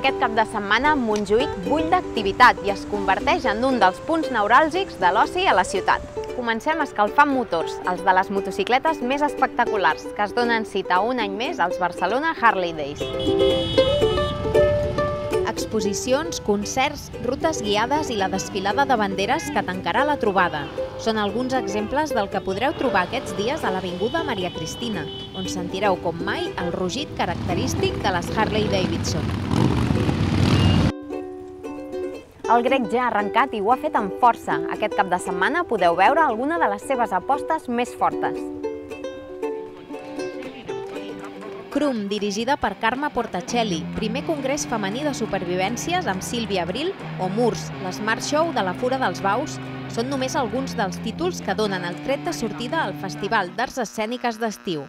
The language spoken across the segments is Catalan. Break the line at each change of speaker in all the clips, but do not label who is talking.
Aquest cap de setmana, Montjuïc bull d'activitat i es converteix en un dels punts neuràlgics de l'oci a la ciutat. Comencem escalfant motors, els de les motocicletes més espectaculars, que es donen cita un any més als Barcelona Harley Days. Exposicions, concerts, rutes guiades i la desfilada de banderes que tancarà la trobada. Són alguns exemples del que podreu trobar aquests dies a l'Avinguda Maria Cristina, on sentireu com mai el rugit característic de les Harley Davidson. El grec ja ha arrencat i ho ha fet amb força. Aquest cap de setmana podeu veure alguna de les seves apostes més fortes. Crum, dirigida per Carme Portacelli, primer congrés femení de supervivències amb Sílvia Abril, o Murs, l'Smart Show de la Fura dels Baus, són només alguns dels títols que donen el tret de sortida al Festival d'Arts Escèniques d'estiu.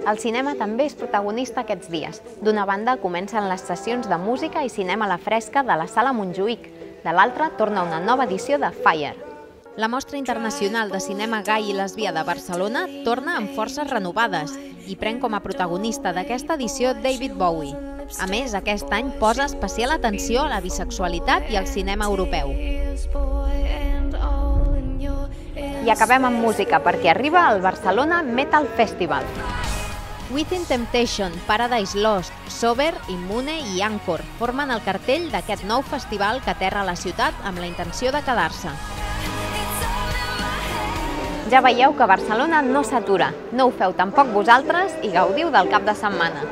El cinema també és protagonista aquests dies. D'una banda, comencen les sessions de música i cinema a la fresca de la Sala Montjuïc. De l'altra, torna una nova edició de Fire. La Mostra Internacional de Cinema Gai i Lesbià de Barcelona torna amb forces renovades i pren com a protagonista d'aquesta edició David Bowie. A més, aquest any posa especial atenció a la bisexualitat i al cinema europeu. I acabem amb música perquè arriba el Barcelona Metal Festival. Within Temptation, Paradise Lost, Sober, Immune i Anchor formen el cartell d'aquest nou festival que aterra a la ciutat amb la intenció de quedar-se. Ja veieu que Barcelona no s'atura. No ho feu tampoc vosaltres i gaudiu del cap de setmana.